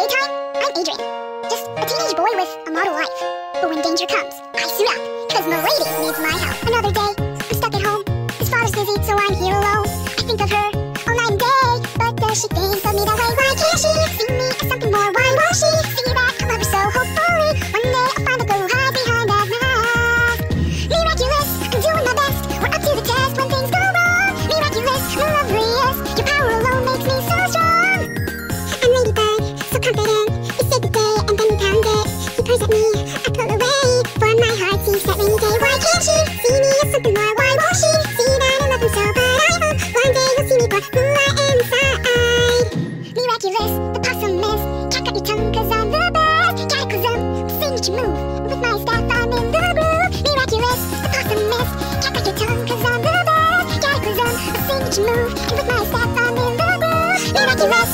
daytime, I'm Adrian. Just a teenage boy with a model life. But when danger comes, I suit up, cause Milady needs my help. Another day, I'm stuck at home. His father's busy, so I'm here alone. I think of her all night and day, but does she think of me that way? Day and then it. He at me, I pull away. For my heart sees that rainy day. Why can't she see me as something more? Why won't she see that I love him so? But I hope one day you'll see me for who I am inside. Miraculous, the possum. Can't cut your tongue cause I'm the best. Cataclysm, move. With my staff, I'm in the groove. Miraculous, the possum. Can't cut your tongue cause I'm the best. Cataclysm, move. With my staff, I'm in the groove. Miraculous,